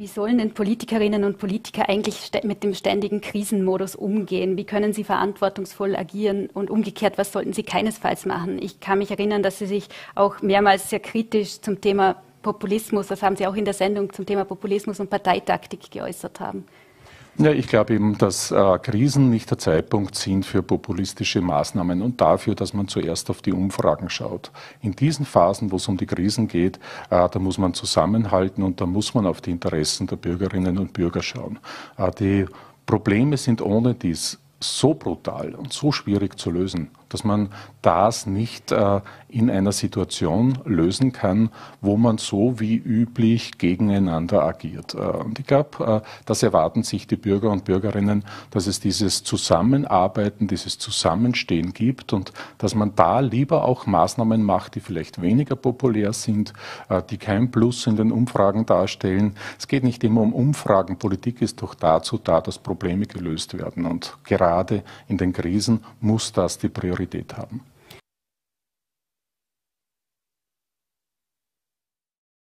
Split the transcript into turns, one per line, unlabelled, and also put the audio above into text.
Wie sollen denn Politikerinnen und Politiker eigentlich mit dem ständigen Krisenmodus umgehen? Wie können sie verantwortungsvoll agieren und umgekehrt, was sollten sie keinesfalls machen? Ich kann mich erinnern, dass Sie sich auch mehrmals sehr kritisch zum Thema Populismus, das haben Sie auch in der Sendung zum Thema Populismus und Parteitaktik geäußert haben.
Ja, ich glaube eben, dass äh, Krisen nicht der Zeitpunkt sind für populistische Maßnahmen und dafür, dass man zuerst auf die Umfragen schaut. In diesen Phasen, wo es um die Krisen geht, äh, da muss man zusammenhalten und da muss man auf die Interessen der Bürgerinnen und Bürger schauen. Äh, die Probleme sind ohne dies so brutal und so schwierig zu lösen, dass man das nicht äh, in einer Situation lösen kann, wo man so wie üblich gegeneinander agiert. Äh, und ich glaube, äh, das erwarten sich die Bürger und Bürgerinnen, dass es dieses Zusammenarbeiten, dieses Zusammenstehen gibt und dass man da lieber auch Maßnahmen macht, die vielleicht weniger populär sind, äh, die kein Plus in den Umfragen darstellen. Es geht nicht immer um Umfragen. Politik ist doch dazu da, dass Probleme gelöst werden. Und gerade in den Krisen muss das die Priorität haben.